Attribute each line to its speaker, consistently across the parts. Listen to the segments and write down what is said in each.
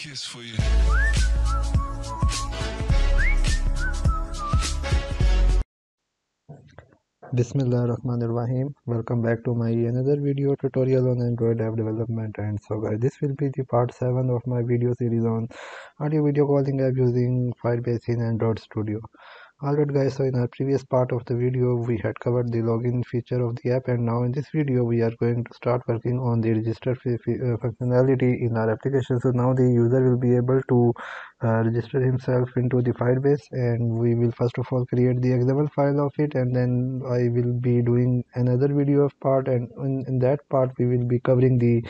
Speaker 1: kiss for you.
Speaker 2: Bismillah Rahman Rahim. Welcome back to my another video tutorial on Android app development and so guys this will be the part 7 of my video series on audio video calling app using Firebase in Android Studio. Alright guys so in our previous part of the video we had covered the login feature of the app and now in this video we are going to start working on the register uh, functionality in our application. So now the user will be able to uh, register himself into the firebase and we will first of all create the xml file of it and then i will be doing another video of part and in, in that part we will be covering the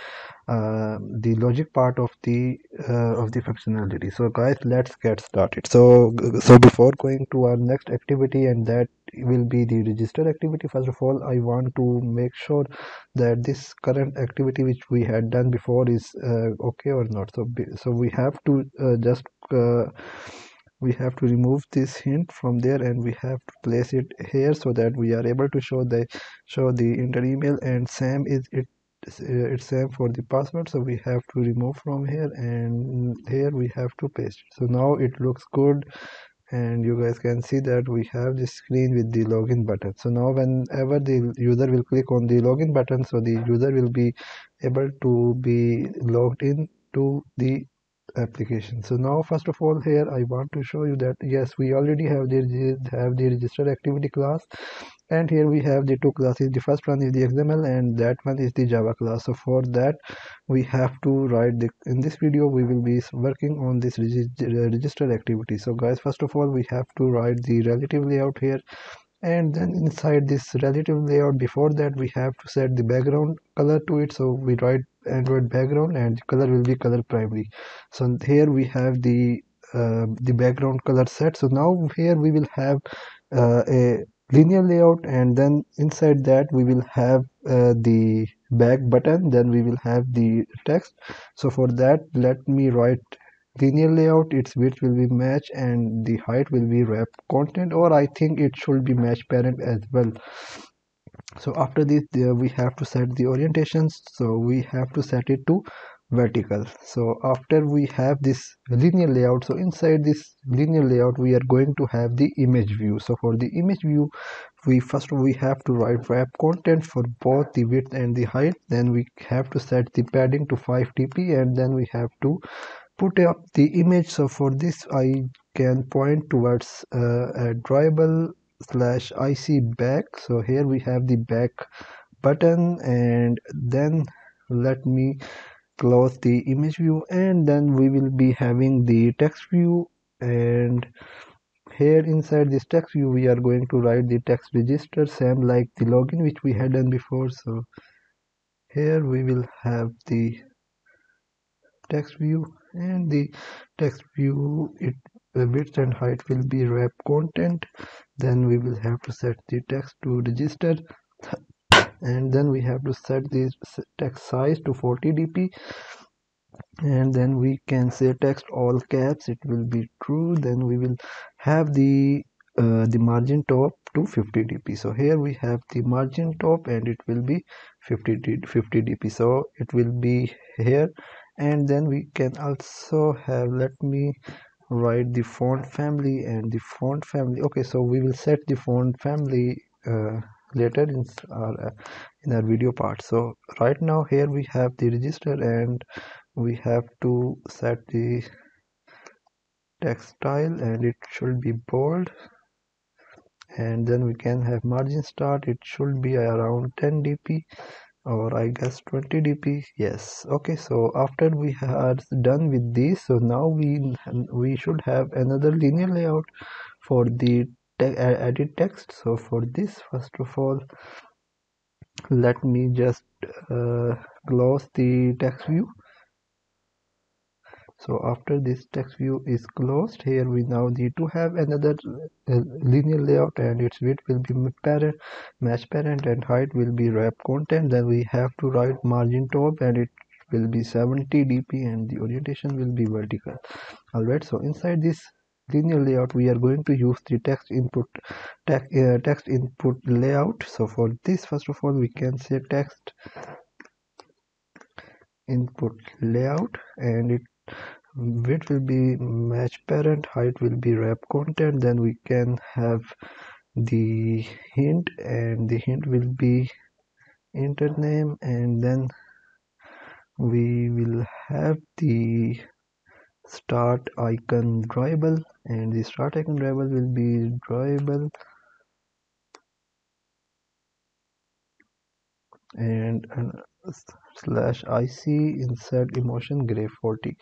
Speaker 2: uh, the logic part of the uh, of the functionality. So guys let's get started. So so before going to our next activity and that will be the register activity first of all i want to make sure that this current activity which we had done before is uh, okay or not. So so we have to uh, just uh, we have to remove this hint from there and we have to place it here so that we are able to show the show the inter email and same is it it's same for the password so we have to remove from here and here we have to paste. It. so now it looks good and you guys can see that we have the screen with the login button. So now whenever the user will click on the login button so the user will be able to be logged in to the application. So now first of all here i want to show you that yes we already have the have the registered activity class and here we have the two classes. The first one is the xml and that one is the java class. So for that we have to write the in this video we will be working on this registered activity. So guys first of all we have to write the relative layout here. And then inside this relative layout before that we have to set the background color to it. So we write android background and the color will be color primary. So here we have the uh, the background color set. So now here we will have uh, a linear layout and then inside that we will have uh, the back button then we will have the text. So for that let me write linear layout its width will be match and the height will be wrapped content or i think it should be match parent as well. So after this we have to set the orientations so we have to set it to vertical. So after we have this linear layout so inside this linear layout we are going to have the image view. So for the image view we first we have to write wrap content for both the width and the height. Then we have to set the padding to 5 dp and then we have to put up the image. So for this i can point towards uh, a drawable slash ic back. So here we have the back button and then let me close the image view and then we will be having the text view. And here inside this text view we are going to write the text register same like the login which we had done before. So here we will have the text view and the text view it the width and height will be wrap content. Then we will have to set the text to register and then we have to set this text size to 40 dp and then we can say text all caps it will be true. Then we will have the uh, the margin top to 50 dp so here we have the margin top and it will be 50 50 dp so it will be here. And then we can also have let me write the font family and the font family. Okay so we will set the font family uh, later in our uh, in our video part. So right now here we have the register and we have to set the text style and it should be bold. And then we can have margin start. It should be around 10 dp or i guess 20 dp yes. Okay so after we are done with this so now we we should have another linear layout for the edit text. So for this first of all let me just uh, close the text view. So after this text view is closed here we now need to have another uh, linear layout and its width will be parent match parent and height will be wrap content. Then we have to write margin top and it will be 70 dp and the orientation will be vertical. All right so inside this linear layout we are going to use the text input text, uh, text input layout. So for this first of all we can say text input layout and it width will be match parent height will be wrap content. Then we can have the hint and the hint will be enter name. And then we will have the start icon drawable and the start icon drawable will be drawable. And, and slash ic insert emoticon gray 40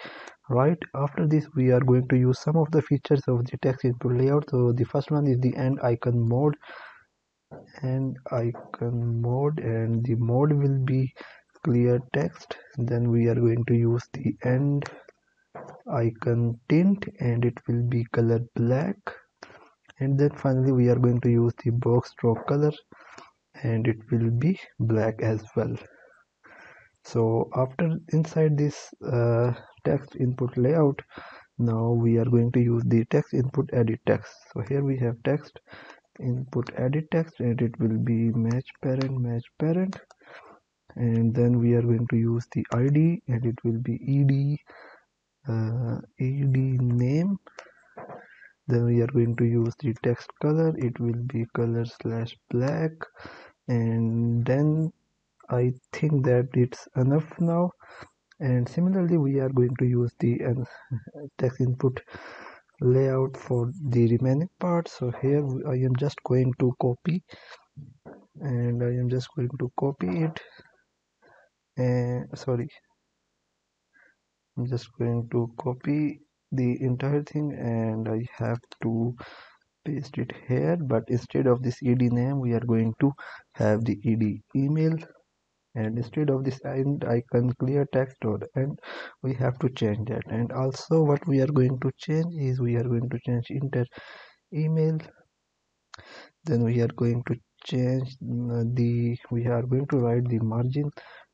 Speaker 2: right after this we are going to use some of the features of the text input layout. So the first one is the end icon mode and icon mode and the mode will be clear text. Then we are going to use the end icon tint and it will be color black. And then finally we are going to use the box stroke color and it will be black as well. So after inside this uh, text input layout now we are going to use the text input edit text. So here we have text input edit text and it will be match parent match parent. And then we are going to use the id and it will be ed uh, ed name then we are going to use the text color. It will be color slash black. And then i think that it's enough now. And similarly we are going to use the uh, text input layout for the remaining part. So here i am just going to copy. And i am just going to copy it. And sorry i'm just going to copy the entire thing and i have to paste it here but instead of this ed name we are going to have the ed email. And instead of this end icon clear text or and we have to change that. And also what we are going to change is we are going to change enter email. Then we are going to change uh, the we are going to write the margin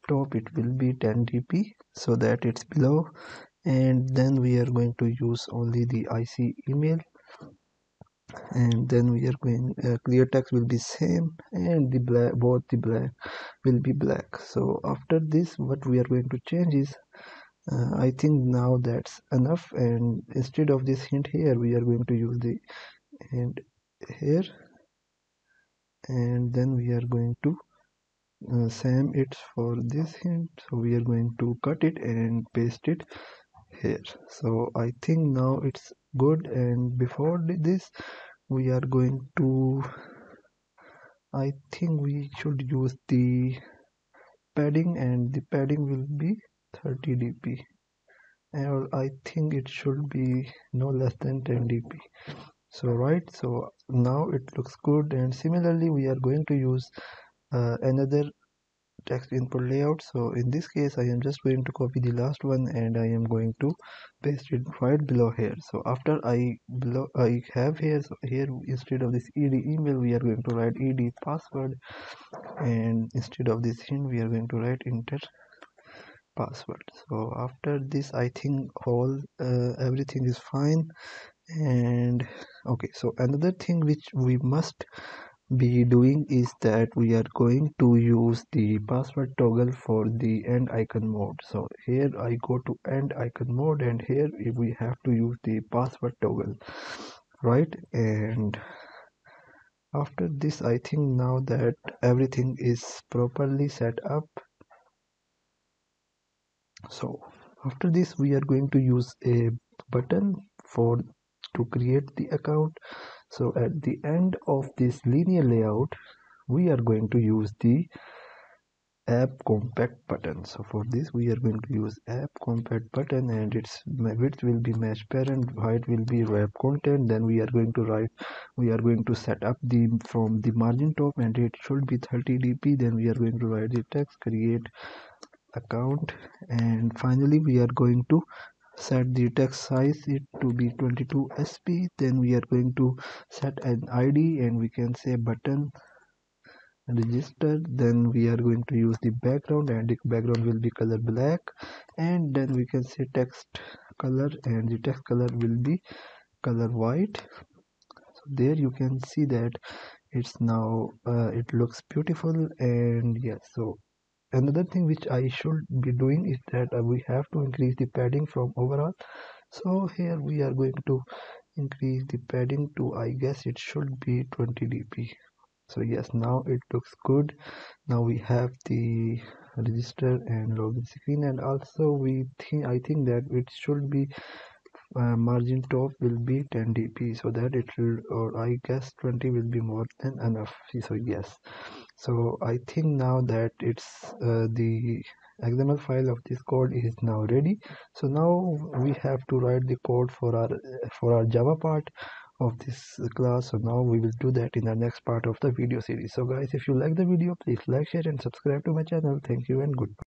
Speaker 2: top it will be 10 dp so that it's below. And then we are going to use only the ic email. And then we are going uh, clear text will be same and the black both the black will be black. So after this what we are going to change is uh, i think now that's enough. And instead of this hint here we are going to use the hint here. And then we are going to uh, same it's for this hint. So we are going to cut it and paste it here. So i think now it's good. And before this we are going to i think we should use the padding and the padding will be 30 dp and i think it should be no less than 10 dp so right? So now it looks good. And similarly we are going to use uh, another text input layout. So in this case i am just going to copy the last one and i am going to paste it right below here. So after i below i have here so here instead of this ed email we are going to write ed password. And instead of this hint we are going to write enter password. So after this i think all uh, everything is fine. And okay. So another thing which we must be doing is that we are going to use the password toggle for the end icon mode. So here i go to end icon mode and here we have to use the password toggle. Right? And after this i think now that everything is properly set up. So after this we are going to use a button for to create the account so at the end of this linear layout we are going to use the app compat button. So for this we are going to use app compat button and its width will be match parent height will be wrap content. Then we are going to write we are going to set up the from the margin top and it should be 30 dp then we are going to write the text create account and finally we are going to set the text size it to be 22 sp then we are going to set an id and we can say button register then we are going to use the background and the background will be color black and then we can say text color and the text color will be color white. So there you can see that it's now uh, it looks beautiful and yes so another thing which i should be doing is that uh, we have to increase the padding from overall. So here we are going to increase the padding to i guess it should be 20 dp so yes now it looks good. Now we have the register and login screen and also we think i think that it should be margin top will be 10 dp so that it will or i guess 20 will be more than enough. So yes. So i think now that it's uh, the xml file of this code is now ready. So now we have to write the code for our for our java part of this class. So now we will do that in the next part of the video series. So guys if you like the video please like share and subscribe to my channel. Thank you and goodbye